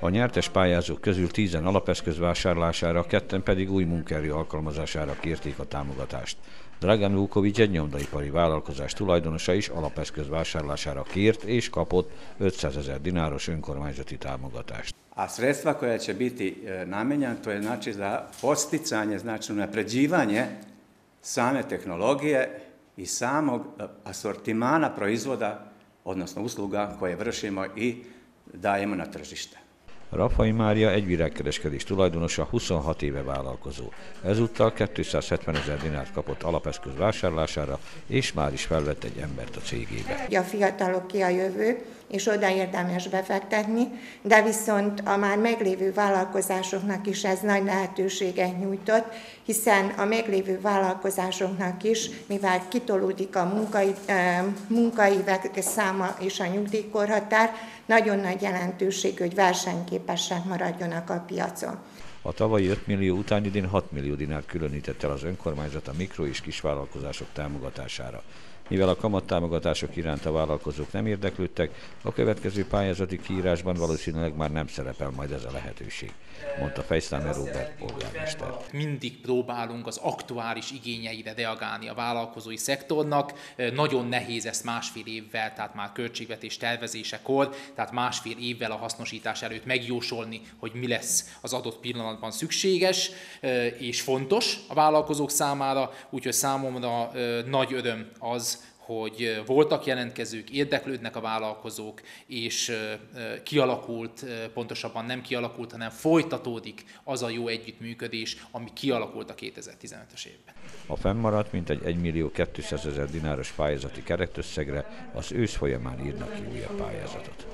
A nyertes pályázók közül tízen alapeszköz vásárlására, ketten pedig új munkaerő alkalmazására kérték a támogatást. Dragan Vukovic egy nyomdaipari vállalkozás tulajdonosa is alapeszköz vásárlására kért és kapott 500 ezer dináros önkormányzati támogatást. A sredstva koja će biti e, namenjena, to je znači za posticanje, znači napređivanje same tehnologije i samog e, asortimana proizvoda, odnosno usluga koje vršimo i dajemo na tržište. Rafai Mária egy virágkereskedés tulajdonosa, 26 éve vállalkozó. Ezúttal 270 ezer dinárt kapott alapeszköz vásárlására, és már is felvett egy embert a cégébe. A fiatalok ki a jövő, és oda érdemes befektetni, de viszont a már meglévő vállalkozásoknak is ez nagy lehetőséget nyújtott, hiszen a meglévő vállalkozásoknak is, mivel kitolódik a munkai, munkaívek száma és a nyugdíjkorhatár, nagyon nagy jelentőség, hogy versenyképesek maradjanak a piacon. A tavalyi 5 millió után idén 6 millió dinár különített el az önkormányzat a mikro- és kisvállalkozások támogatására. Mivel a kamattámogatások iránt a vállalkozók nem érdeklődtek, a következő pályázati kiírásban valószínűleg már nem szerepel majd ez a lehetőség, mondta Fejszlámer Robert polgármester. Mindig próbálunk az aktuális igényeire reagálni a vállalkozói szektornak. Nagyon nehéz ezt másfél évvel, tehát már költségvetés tervezésekor, tehát másfél évvel a hasznosítás előtt megjósolni, hogy mi lesz az adott pillanatban szükséges és fontos a vállalkozók számára, úgyhogy számomra nagy öröm az, hogy voltak jelentkezők, érdeklődnek a vállalkozók, és kialakult, pontosabban nem kialakult, hanem folytatódik az a jó együttműködés, ami kialakult a 2015-ös évben. A fennmaradt mintegy 1 millió 200 ezer dináros pályázati keretösszegre az ősz folyamán írnak ki újabb pályázatot.